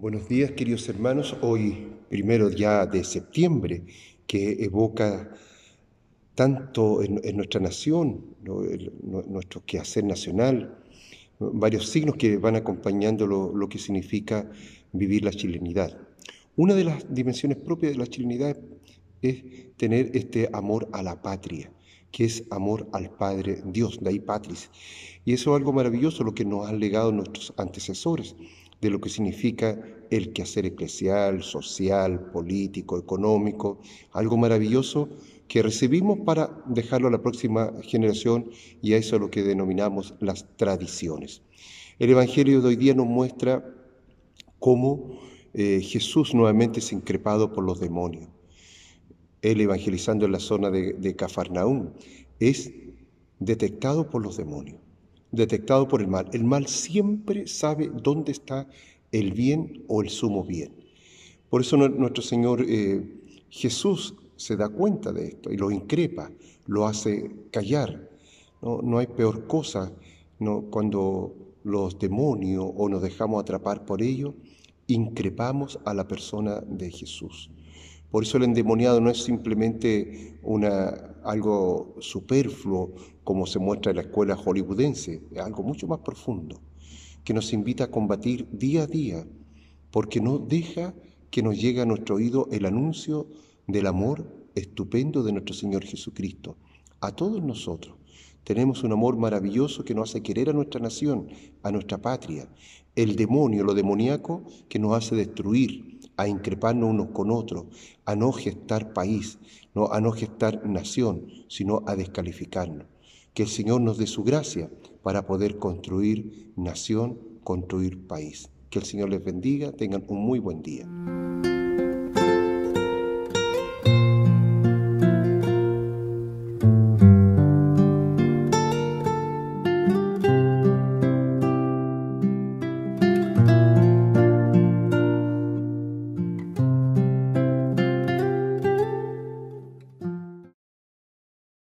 Buenos días, queridos hermanos. Hoy, primero ya de septiembre, que evoca tanto en, nuestra nación, nuestro quehacer nacional, varios signos que van acompañando lo, que significa vivir la chilenidad. Una de las dimensiones propias de la chilenidad es tener este amor a la patria, que es amor al Padre Dios, de ahí patris. Y eso es algo maravilloso, lo que nos han legado nuestros antecesores de lo que significa el quehacer eclesial, social, político, económico, algo maravilloso que recibimos para dejarlo a la próxima generación y a eso es lo que denominamos las tradiciones. El Evangelio de hoy día nos muestra cómo eh, Jesús nuevamente es increpado por los demonios. Él evangelizando en la zona de, de Cafarnaúm es detectado por los demonios detectado por el mal. El mal siempre sabe dónde está el bien o el sumo bien. Por eso nuestro Señor eh, Jesús se da cuenta de esto y lo increpa, lo hace callar. No, no hay peor cosa no, cuando los demonios o nos dejamos atrapar por ellos, increpamos a la persona de Jesús. Por eso el endemoniado no es simplemente una, algo superfluo como se muestra en la escuela hollywoodense, algo mucho más profundo, que nos invita a combatir día a día, porque no deja que nos llegue a nuestro oído el anuncio del amor estupendo de nuestro Señor Jesucristo, a todos nosotros. Tenemos un amor maravilloso que nos hace querer a nuestra nación, a nuestra patria. El demonio, lo demoníaco, que nos hace destruir, a increparnos unos con otros, a no gestar país, no, a no gestar nación, sino a descalificarnos. Que el Señor nos dé su gracia para poder construir nación, construir país. Que el Señor les bendiga, tengan un muy buen día.